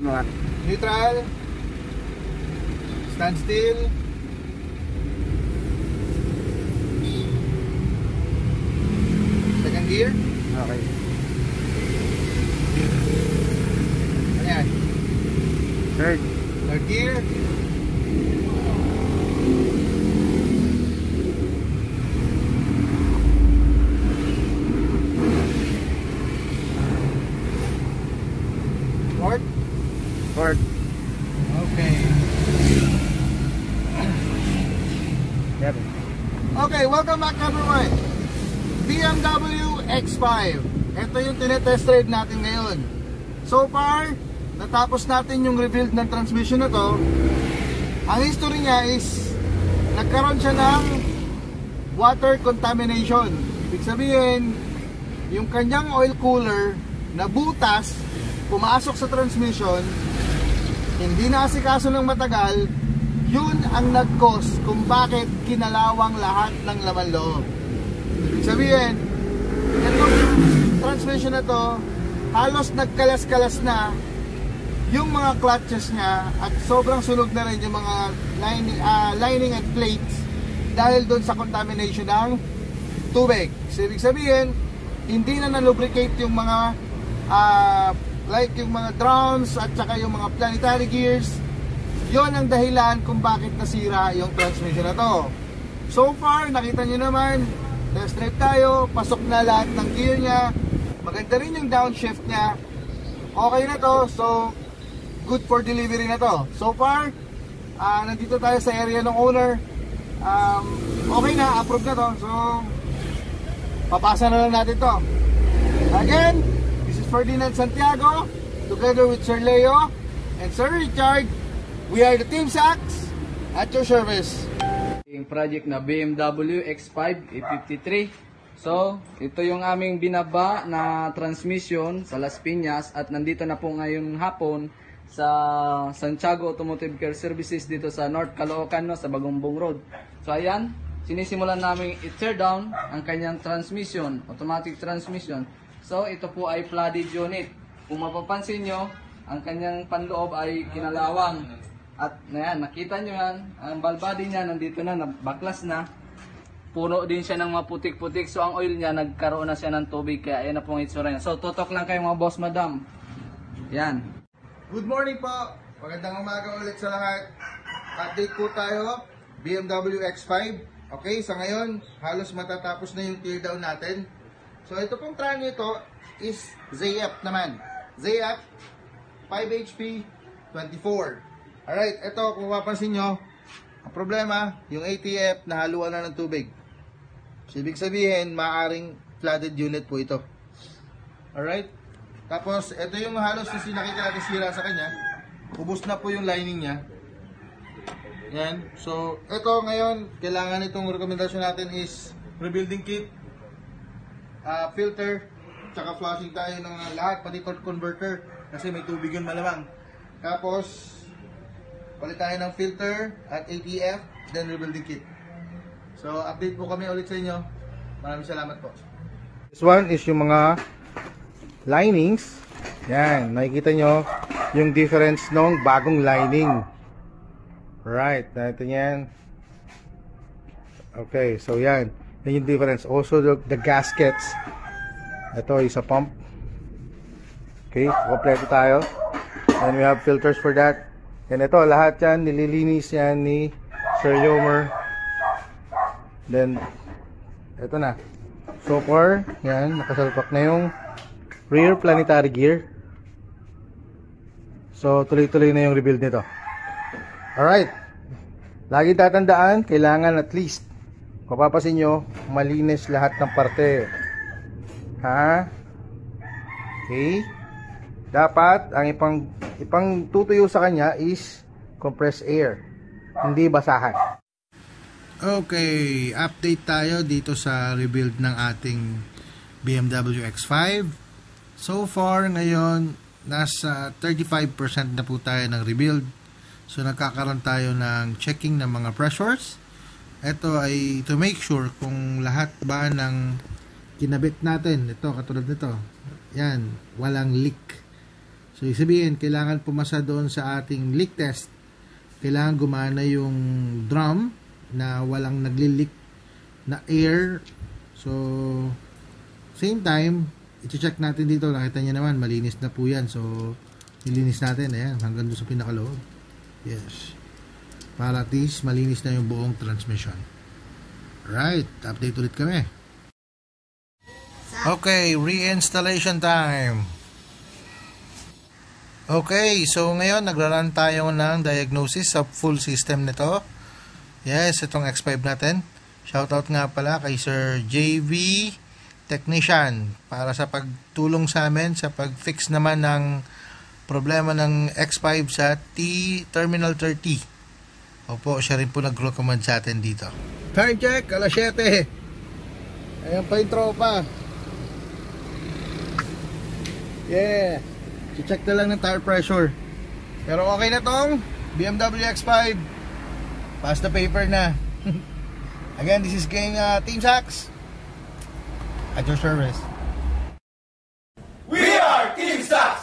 Mga Neutral. Stand still. Second gear. okay. Ayan. Third. Third gear. Okay, welcome back everyone. BMW X5. Ito yung tinetest ride natin ngayon. So far, natapos natin yung rebuild ng transmission na to. Ang history niya is nagkaroon siya ng water contamination. Ibig sabihin, yung kanyang oil cooler na butas, pumasok sa transmission, hindi na asikaso ng matagal, yun ang nag-cause kung bakit kinalawang lahat ng laman loob. Ibig sabihin, itong transmission na to, halos nagkalas-kalas na yung mga clutches niya at sobrang sunog na rin yung mga lining, ah, lining and plates dahil doon sa contamination ng tubig. So, ibig sabihin, hindi na na-lubricate yung mga ah, like yung mga drums at saka yung mga planetary gears yon ang dahilan kung bakit nasira yung transmission na to. So far, nakita nyo naman, test drive tayo, pasok na lahat ng gear niya, maganda rin yung downshift niya, okay na to, so good for delivery na to. So far, ah, nandito tayo sa area ng owner, um, okay na, approve na to, so papasa na lang natin to. Again, this is Ferdinand Santiago, together with Sir Leo and Sir Richard, We are the Team Sax at your service. Yung project na BMW X5 E53. So, ito yung aming binaba na transmission sa Las Piñas at nandito na po ngayong hapon sa Santiago Automotive Care Services dito sa North Caloocan no, sa Bagumbong Road. So ayan, sinisimulan namin i-tear down ang kanyang transmission, automatic transmission. So ito po ay flooded unit. Kung mapapansin nyo, ang kanyang panloob ay kinalawang. At na yan, nakita nyo yan, ang balbadi niya nandito na, baklas na. Puno din siya ng mga putik-putik. So ang oil niya, nagkaroon na siya ng tubig. Kaya ayan na pong itsura niya. So tutok lang kayo mga boss madam. Yan. Good morning po. Magandang umaga ulit sa lahat. Update po tayo. BMW X5. Okay, sa ngayon, halos matatapos na yung tear down natin. So ito pong tran nito is ZF naman. ZF 5 HP 24. Alright, ito kung mapapansin nyo, ang problema, yung ATF nahaluan na ng tubig. So, ibig sabihin, maaring flooded unit po ito. Alright? Tapos, ito yung halos na sinakita natin sira sa kanya. Ubus na po yung lining niya. Yan. So, ito ngayon, kailangan itong rekomendasyon natin is rebuilding kit, ah, filter, tsaka flushing tayo ng lahat, pati torque converter, kasi may tubig yun malamang. Tapos, palit tayo ng filter at ATF, then rebuilding kit. So, update po kami ulit sa inyo. Maraming salamat po. This one is yung mga linings. Yan, nakikita nyo yung difference ng bagong lining. Right, natin yan. Okay, so yan. Yan yung difference. Also, the, the gaskets. Ito, isa pump. Okay, kompleto tayo. And we have filters for that. And ito, lahat yan, nililinis yan ni Sir Yomer. Then, ito na. So far, yan, nakasalpak na yung rear planetary gear. So, tuloy-tuloy na yung rebuild nito. Alright. Lagi tatandaan, kailangan at least, mapapasin nyo, malinis lahat ng parte. Ha? Okay? Dapat, ang ipang, ipang tutuyo sa kanya is compressed air. Hindi basahan. Okay, update tayo dito sa rebuild ng ating BMW X5. So far ngayon, nasa 35% na po tayo ng rebuild. So nagkakaroon tayo ng checking ng mga pressures. Ito ay to make sure kung lahat ba ng kinabit natin, ito katulad nito, yan, walang leak. So, ibig sabihin, kailangan pumasa doon sa ating leak test. Kailangan gumana yung drum na walang nagli-leak na air. So, same time, iti-check natin dito. Nakita niyo naman, malinis na po yan. So, nilinis natin. Ayan, hanggang doon sa pinakaloob. Yes. Para at least, malinis na yung buong transmission. Right, update ulit kami. Okay, reinstallation time. Okay, so ngayon nagraran tayo ng diagnosis sa full system nito. Yes, itong X5 natin. Shoutout nga pala kay Sir JV Technician para sa pagtulong sa amin sa pag-fix naman ng problema ng X5 sa T Terminal 30. Opo, siya rin po nag-recommend sa atin dito. Time check, alas 7. Ayan pa yung tropa. Yeah. Check na lang ng tire pressure. Pero okay na tong BMW X5. Pass the paper na. Again, this is King uh, Team Sax. At your service. We are Team Stocks!